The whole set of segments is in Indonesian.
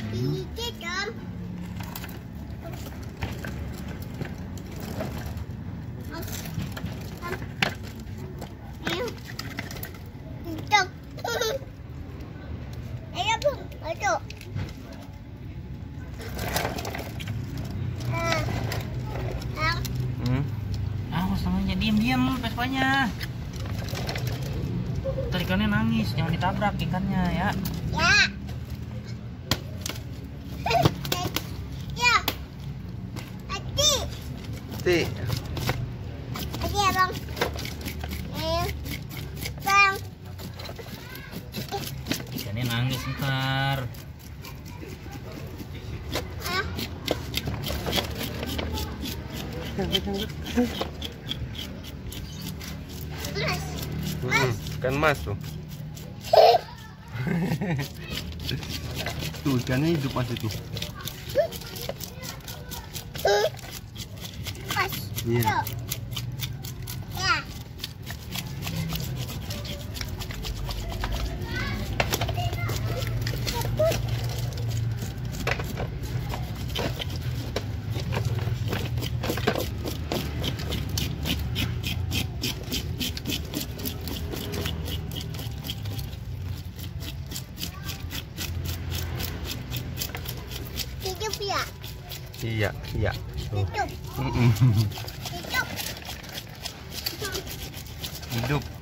Ayo. Ayo ikannya nangis, jangan ditabrak ikannya ya. Ya. Ti. Ati ya, Bang. Eh. Bang. Ikannya nangis ntar. Ah. Mas. Mm-mm, Kan mas tuh. tuh ikannya hidup mas itu. Mas. Iya. Tuh. Ya. Hidup ya. Iya, iya. Tuh. Hidup. Mm-mm. Hidup. Hidup. Hidup.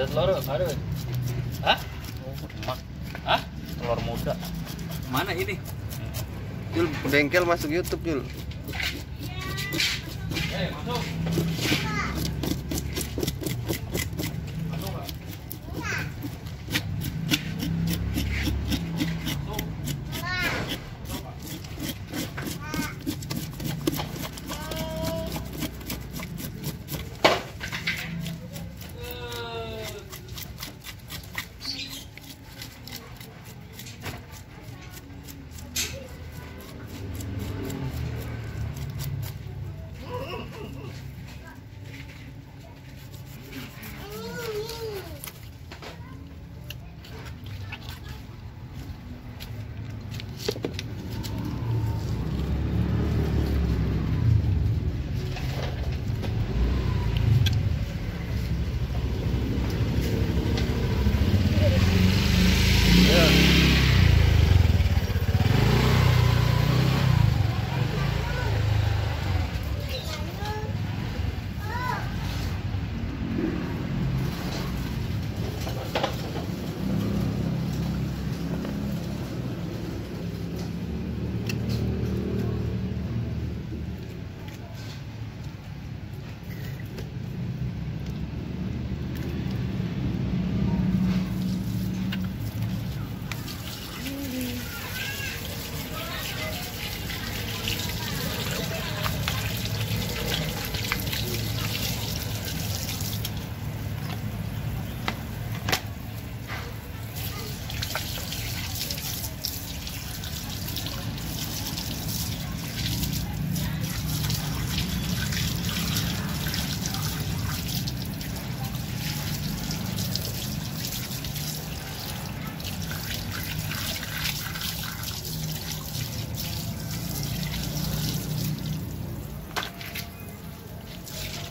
Ada telur, ada. Hah? Hah? Telur muda. Mana ini? Jul, bengkel masuk YouTube, Jul. Eh, masuk.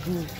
Uy.